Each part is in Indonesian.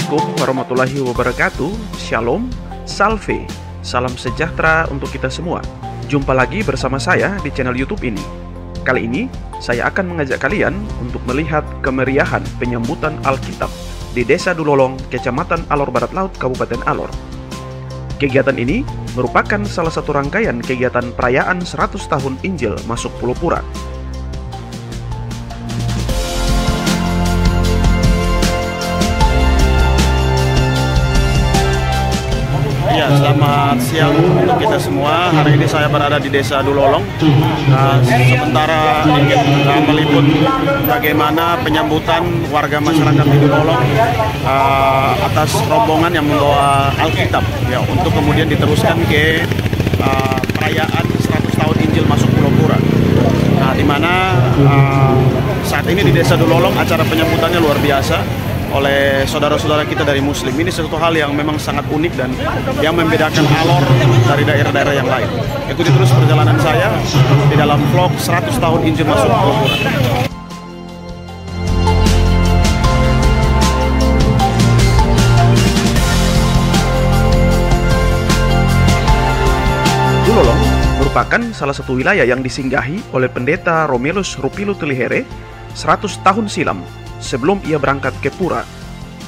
Assalamualaikum warahmatullahi wabarakatuh. Shalom, salve, salam sejahtera untuk kita semua. Jumpa lagi bersama saya di channel YouTube ini. Kali ini saya akan mengajak kalian untuk melihat kemeriahan penyambutan Alkitab di Desa Dulolong, Kecamatan Alor Barat Laut, Kabupaten Alor. Kegiatan ini merupakan salah satu rangkaian kegiatan perayaan 100 tahun Injil masuk Pulau Pura Ya, selamat siang untuk kita semua. Hari ini saya berada di Desa Dulolong. Nah, sementara ingin uh, meliput bagaimana penyambutan warga masyarakat di Dulolong uh, atas rombongan yang membawa Alkitab ya untuk kemudian diteruskan ke uh, perayaan 100 tahun Injil masuk Pulau Pura. Nah, di mana uh, saat ini di Desa Dulolong acara penyambutannya luar biasa oleh saudara-saudara kita dari Muslim. Ini sesuatu hal yang memang sangat unik dan yang membedakan alor dari daerah-daerah yang lain. Itu terus perjalanan saya di dalam vlog 100 tahun Injil Masuk Pura. Dulolong merupakan salah satu wilayah yang disinggahi oleh pendeta Romulus Rupilu Tulihere 100 tahun silam sebelum ia berangkat ke Pura.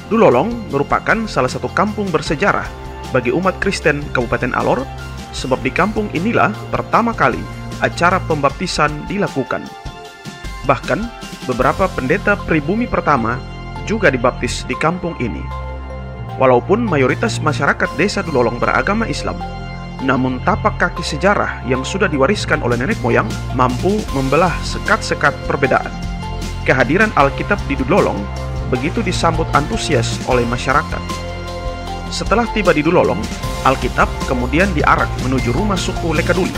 Dulolong merupakan salah satu kampung bersejarah bagi umat Kristen Kabupaten Alor, sebab di kampung inilah pertama kali acara pembaptisan dilakukan. Bahkan, beberapa pendeta pribumi pertama juga dibaptis di kampung ini. Walaupun mayoritas masyarakat desa Dulolong beragama Islam, namun tapak kaki sejarah yang sudah diwariskan oleh nenek moyang mampu membelah sekat-sekat perbedaan kehadiran Alkitab di Dulolong begitu disambut antusias oleh masyarakat. Setelah tiba di Dulolong, Alkitab kemudian diarak menuju rumah suku Lekaduli.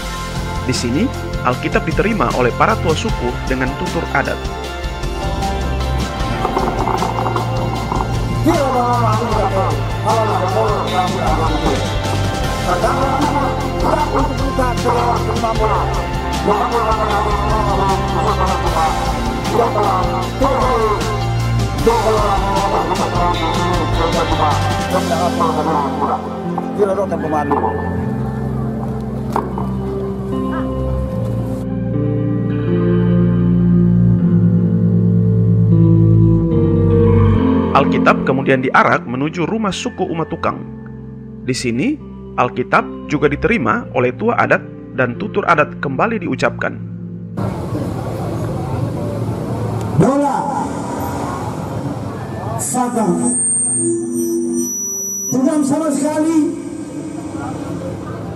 Di sini, Alkitab diterima oleh para tua suku dengan tutur adat. Alkitab kemudian diarak menuju rumah suku umat tukang. Di sini, Alkitab juga diterima oleh tua adat dan tutur adat kembali diucapkan. Bola. Sadang Tidak sama sekali.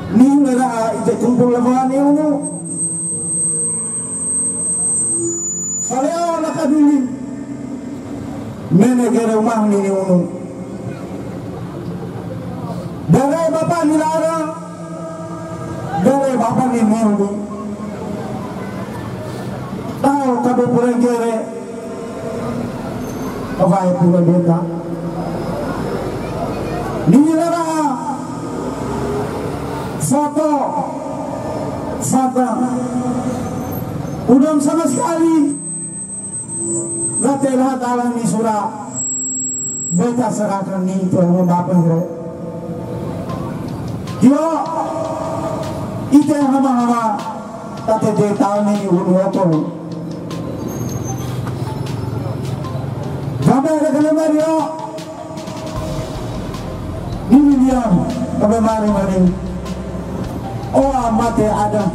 Ni nara ite kumpul lawan uno Faleo nakabili Nene kere umah ni uno Dare bapa ni lara Dare bapa ni murni Tahu kabe pulang kere Kawai pulang beta Nilara Foto Foto Udang sama sekali. Gate lahat alang ni surah Beta serahkan ni itu yang bapak kere Yo Ite yang hama-hama. Tate de tahun ini ulu Sampai ada kena Mario Ini dia Oh ada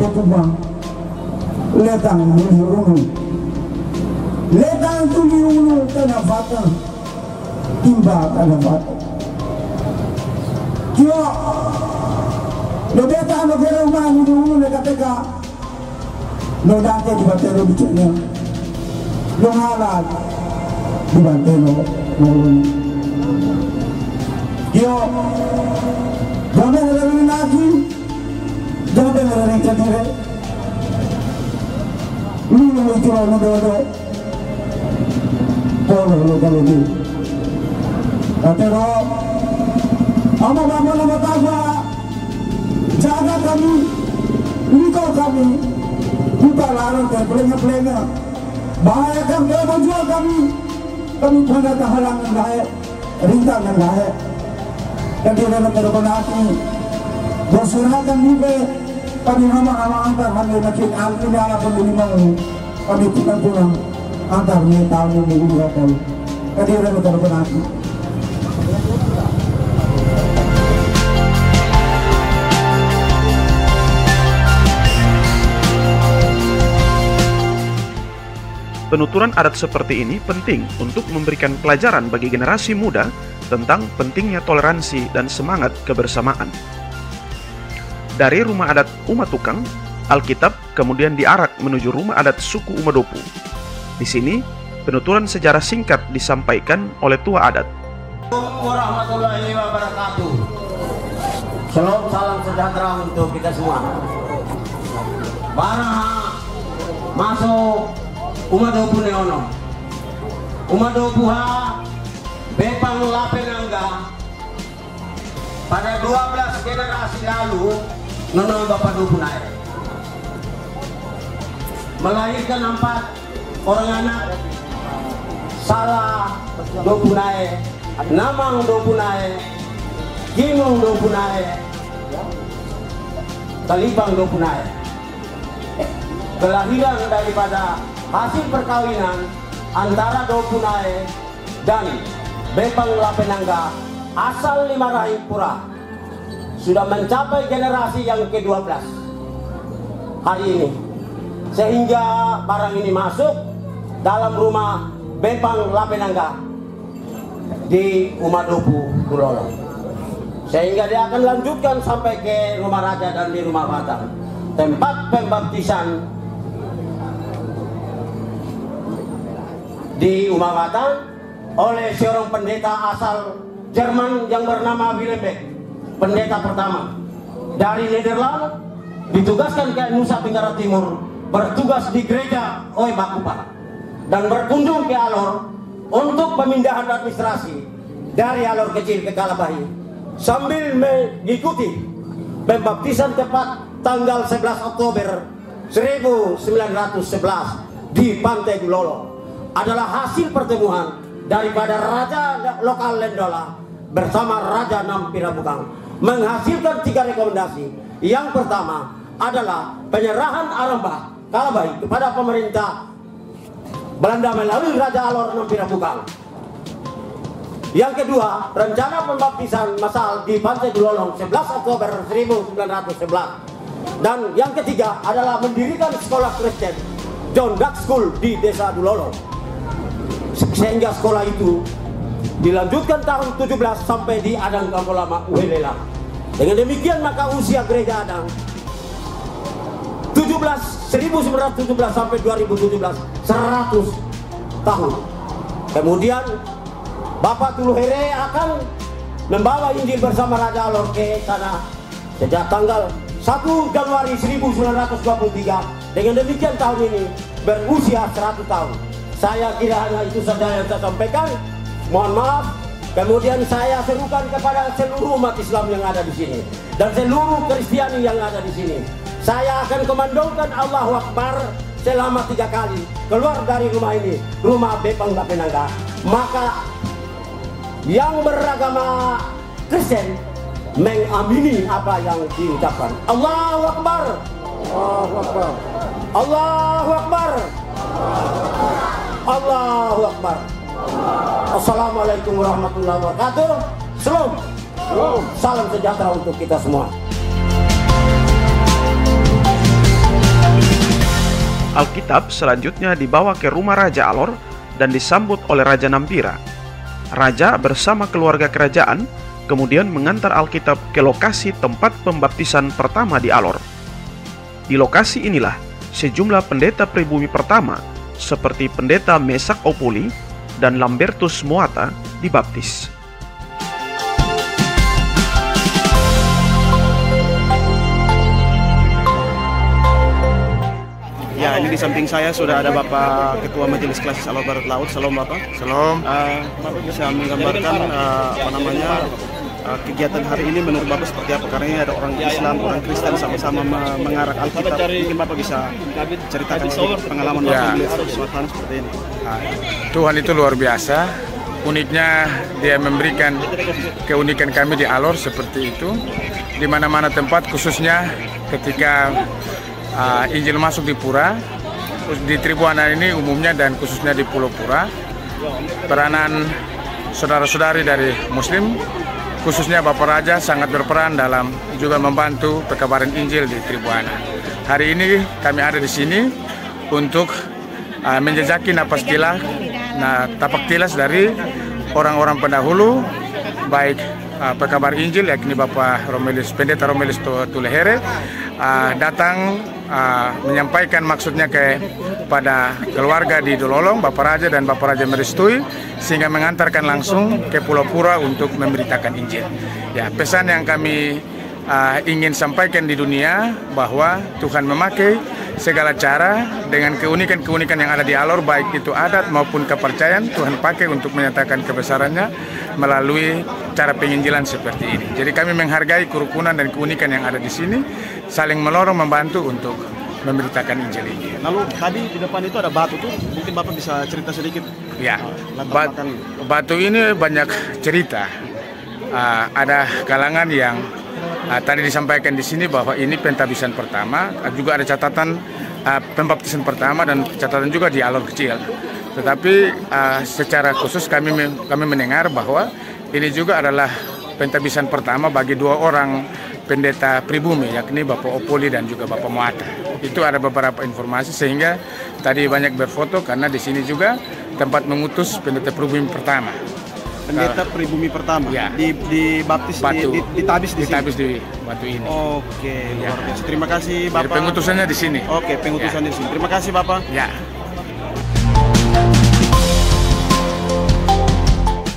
dake di batero bicara Lo halal di Banteno Nulun. Yo, dove erano nati? Dove erano cadere? Lui non mi trovano dove? Polo lo kalau di. Pero, ama bapa nama tafa, jaga kami, engkau kami, buka larang dan pelengah-pelengah, bahayakan dia berjuang kami, kami pada kehalangan baik rinta yang lain dan dia dalam terkonati bersuratan nibe kami hama hama antar kami masjid angin yang apa lima kami pulang pulang antar ni tahun ini dua tahun dan dia dalam terkonati Penuturan adat seperti ini penting untuk memberikan pelajaran bagi generasi muda tentang pentingnya toleransi dan semangat kebersamaan. Dari rumah adat Umat Tukang, Alkitab kemudian diarak menuju rumah adat suku Umadopu. Di sini, penuturan sejarah singkat disampaikan oleh tua adat. warahmatullahi wabarakatuh. Shalom, salam sejahtera untuk kita semua. Bara masuk Umadopu Neono. Umadopu ha Bepang Lapenangga. Pada 12 generasi lalu Nono Bapak Dupunai melahirkan empat orang anak. Salah Dupunai Namang Dupunai Ginung Dupunai Talibang Dupunai kelahiran daripada hasil perkawinan antara Dopunai dan Bepang Lapenangga asal lima pura sudah mencapai generasi yang ke-12 hari ini sehingga barang ini masuk dalam rumah Bepang Lapenangga di Umadopu Kulolo sehingga dia akan lanjutkan sampai ke rumah raja dan di rumah Batang. Tempat pembaptisan di Umawatan oleh seorang pendeta asal Jerman yang bernama Willem pendeta pertama. Dari Nederland ditugaskan ke Nusa Tenggara Timur bertugas di gereja Oi Bakupa dan berkunjung ke Alor untuk pemindahan administrasi dari Alor kecil ke Kalabahi sambil mengikuti pembaptisan tepat tanggal 11 Oktober 1911 di Pantai Gulolo adalah hasil pertemuan daripada Raja lokal Lendola bersama Raja Nampira Bukang menghasilkan tiga rekomendasi. Yang pertama adalah penyerahan Arambah Kalabai kepada pemerintah Belanda melalui Raja Alor Nampira Bukang. Yang kedua, rencana pembaptisan masal di Pantai Dulolong 11 Oktober 1911. Dan yang ketiga adalah mendirikan sekolah Kristen John Duck School di Desa Dulolong sehingga sekolah itu dilanjutkan tahun 17 sampai di Adang Kampung Lama Uhelela. Dengan demikian maka usia gereja Adang 17 1917 sampai 2017 100 tahun. Kemudian Bapak Tuluhere akan membawa Injil bersama Raja Alor ke sana sejak tanggal 1 Januari 1923. Dengan demikian tahun ini berusia 100 tahun. Saya kira hanya itu saja yang saya sampaikan. Mohon maaf. Kemudian saya serukan kepada seluruh umat Islam yang ada di sini dan seluruh Kristiani yang ada di sini. Saya akan komandongkan Allahu Akbar selama tiga kali keluar dari rumah ini, rumah Bepang Lapenangga. Maka yang beragama Kristen mengamini apa yang diucapkan. Allahu Akbar. Allahu Akbar. Allahu Akbar. Allahu Akbar. Assalamualaikum warahmatullahi wabarakatuh. Salam. Salam sejahtera untuk kita semua. Alkitab selanjutnya dibawa ke rumah Raja Alor dan disambut oleh Raja Nampira. Raja bersama keluarga kerajaan kemudian mengantar Alkitab ke lokasi tempat pembaptisan pertama di Alor. Di lokasi inilah sejumlah pendeta pribumi pertama seperti pendeta Mesak Opuli dan Lambertus Moata dibaptis. Ya, ini di samping saya sudah ada Bapak Ketua Majelis Klasis Alor Barat Laut. Salam Bapak. Salam. Uh, Bapak bisa menggambarkan uh, apa namanya uh, kegiatan hari ini menurut Bapak seperti apa? Karena ini ada orang Islam, orang Kristen sama-sama me- mengarak Alkitab. Mungkin Bapak bisa ceritakan sedikit pengalaman Bapak Ya. melihat seperti ini. Nah, Tuhan itu luar biasa. uniknya dia memberikan keunikan kami di Alor seperti itu di mana-mana tempat khususnya ketika uh, Injil masuk di Pura di Tribuana ini umumnya dan khususnya di Pulau Pura peranan saudara-saudari dari Muslim khususnya Bapak Raja sangat berperan dalam juga membantu pekabaran Injil di Tribuana. Hari ini kami ada di sini untuk uh, menjejaki napas tilas, nah, tapak tilas dari orang-orang pendahulu, baik uh, pekabar Injil yakni Bapak Romelius Pendeta Romelius Tulehere uh, datang uh, menyampaikan maksudnya ke pada keluarga di Dololong, Bapak Raja dan Bapak Raja merestui sehingga mengantarkan langsung ke Pulau Pura untuk memberitakan Injil. Ya, pesan yang kami uh, ingin sampaikan di dunia bahwa Tuhan memakai segala cara dengan keunikan-keunikan yang ada di Alor baik itu adat maupun kepercayaan Tuhan pakai untuk menyatakan kebesarannya melalui cara penginjilan seperti ini. Jadi kami menghargai kerukunan dan keunikan yang ada di sini, saling melorong membantu untuk memberitakan Injil ini. Lalu tadi di depan itu ada batu tuh, mungkin Bapak bisa cerita sedikit. Ya, bat, batu ini banyak cerita. Uh, ada kalangan yang uh, tadi disampaikan di sini bahwa ini pentabisan pertama, uh, juga ada catatan uh, pembaptisan pertama dan catatan juga di alur kecil. Tetapi uh, secara khusus kami kami mendengar bahwa ini juga adalah pentabisan pertama bagi dua orang pendeta pribumi yakni Bapak Opoli dan juga Bapak Muata. Itu ada beberapa informasi sehingga tadi banyak berfoto karena di sini juga tempat mengutus pendeta pribumi pertama. Pendeta pribumi pertama. Ya. Di di baptis Batu. di, di, ditabis di Ditabis sini. di batu ini. Oke, Ya. luar biasa. Terima kasih Jadi Bapak. pengutusannya di sini. Oke, pengutusan di sini. Terima kasih Bapak. Ya.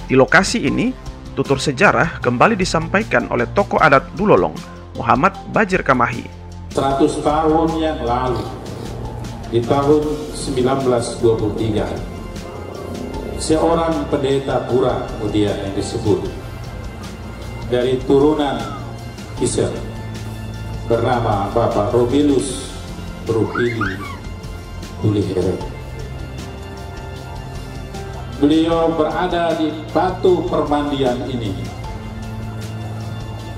Di lokasi ini, tutur sejarah kembali disampaikan oleh tokoh adat Dulolong, Muhammad Bajir Kamahi. 100 tahun yang lalu di tahun 1923 seorang pendeta pura kemudian yang disebut dari turunan Kisel bernama Bapak Robilus Rupili Tulihere beliau berada di batu permandian ini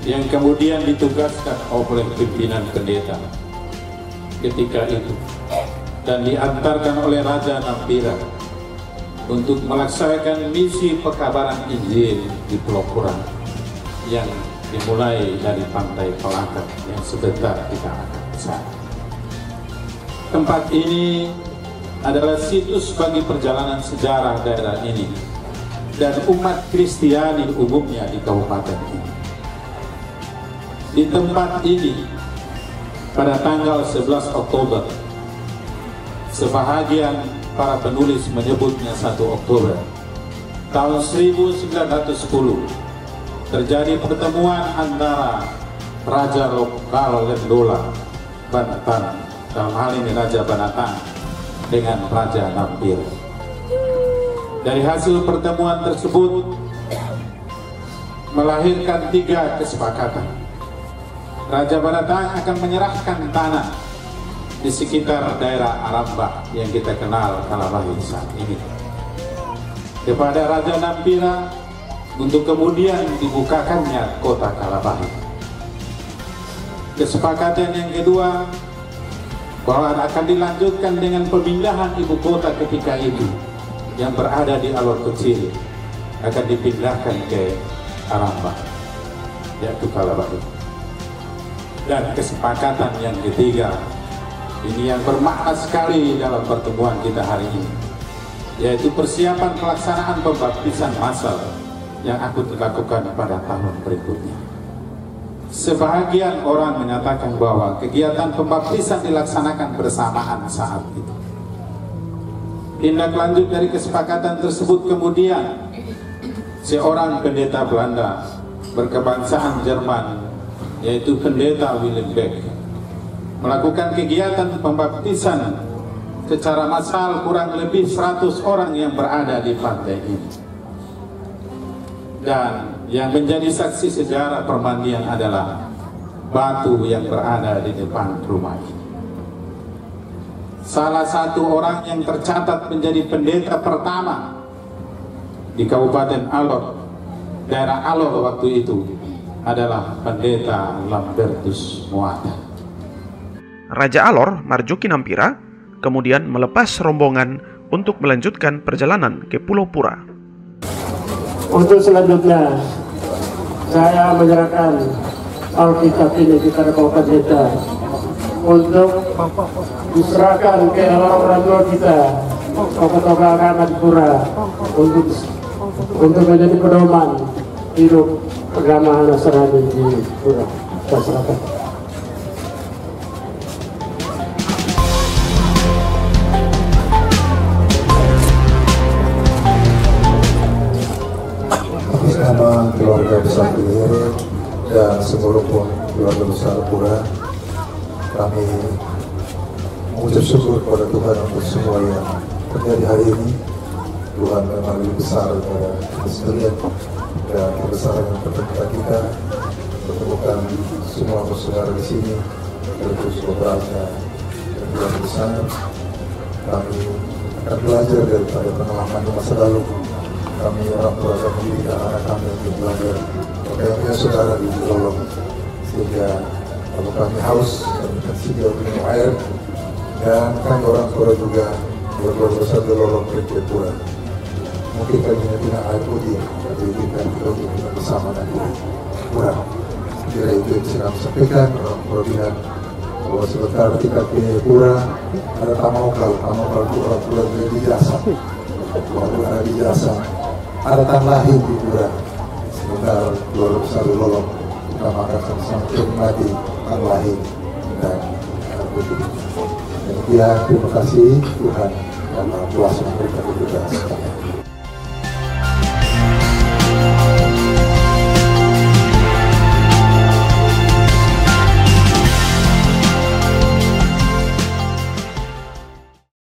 yang kemudian ditugaskan oleh pimpinan pendeta ketika itu dan diantarkan oleh Raja Nampira untuk melaksanakan misi pekabaran Injil di Pulau Pura yang dimulai dari pantai Pelakat yang sebentar kita akan ke sana. Tempat ini adalah situs bagi perjalanan sejarah daerah ini dan umat Kristiani umumnya di kabupaten ini. Di tempat ini pada tanggal 11 Oktober sebahagian para penulis menyebutnya 1 Oktober tahun 1910 terjadi pertemuan antara Raja Lokal Lendola Banatan dalam hal ini Raja Banatan dengan Raja Nampir. Dari hasil pertemuan tersebut melahirkan tiga kesepakatan. Raja Banatan akan menyerahkan tanah di sekitar daerah Arambah yang kita kenal Kalabahi saat ini kepada Raja Nampira untuk kemudian dibukakannya kota Kalabahi. Kesepakatan yang kedua bahwa akan dilanjutkan dengan pemindahan ibu kota ketika itu yang berada di Alor Kecil akan dipindahkan ke Arambah yaitu Kalabahi. Dan kesepakatan yang ketiga ini yang bermakna sekali dalam pertemuan kita hari ini yaitu persiapan pelaksanaan pembaptisan massal yang akan dilakukan pada tahun berikutnya. Sebahagian orang menyatakan bahwa kegiatan pembaptisan dilaksanakan bersamaan saat itu. Tindak lanjut dari kesepakatan tersebut kemudian seorang pendeta Belanda berkebangsaan Jerman yaitu pendeta Willem Beck melakukan kegiatan pembaptisan secara massal kurang lebih 100 orang yang berada di pantai ini. Dan yang menjadi saksi sejarah permandian adalah batu yang berada di depan rumah ini. Salah satu orang yang tercatat menjadi pendeta pertama di Kabupaten Alor, daerah Alor waktu itu adalah Pendeta Lambertus Muada. Raja Alor, Marjuki Nampira, kemudian melepas rombongan untuk melanjutkan perjalanan ke Pulau Pura. Untuk selanjutnya, saya menyerahkan Alkitab ini kepada Bapak Pendeta untuk diserahkan ke orang-orang tua kita, tokoh-tokoh agama Pura untuk untuk menjadi pedoman hidup agama Nasrani di Pura. Saya. Hari ini Tuhan memang lebih besar daripada sekalian dan kebesaran yang pertemukan kita pertemukan semua saudara di sini terus beberapa Tuhan besar kami akan belajar daripada pengalaman di masa lalu. Kami orang tua akan mendidik anak kami untuk belajar. Pakaiannya saudara di lolong sehingga kalau kami haus kami akan sedia minum air. Dan kami orang tua juga lolong kerja pura mungkin kami punya air putih tapi kita kita bersama nanti pura kira itu yang kami sampaikan orang bilang bahwa sebentar ketika ke pura ada tamokal tamokal itu orang tua di jasa walaupun ada di jasa ada tambahin di pura sebentar luar besar lolong. Kita makan sama-sama menikmati tambahin dan air putih demikian terima kasih. Tuhan Allah kuasa memberikan kita sekalian